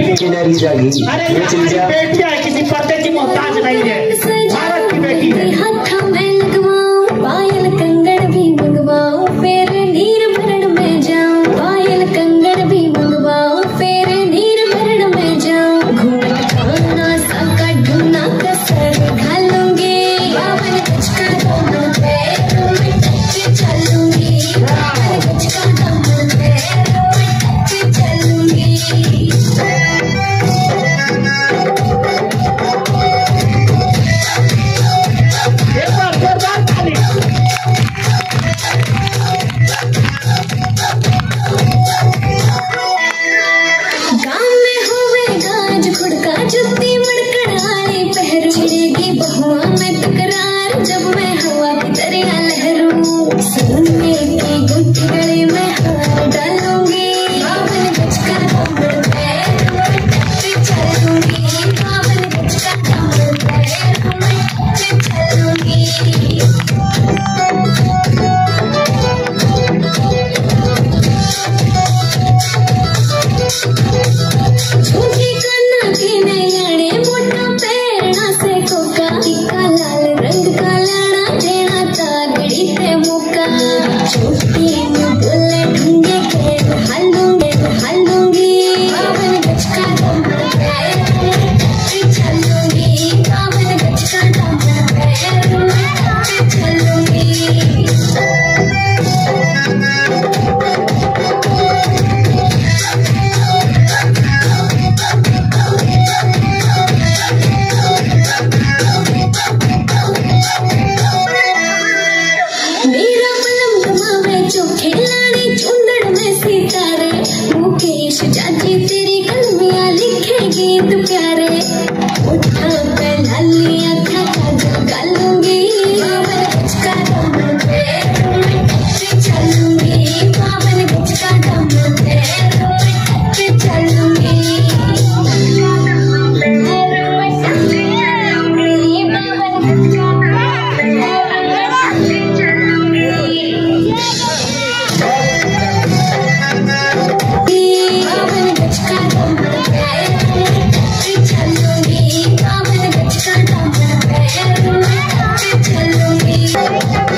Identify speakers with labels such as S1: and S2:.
S1: किनारी जागी
S2: अरे किसी पत्ते की मोहताज नहीं है।
S3: தேவனுக்கு Yo. que tu queres. Thank you.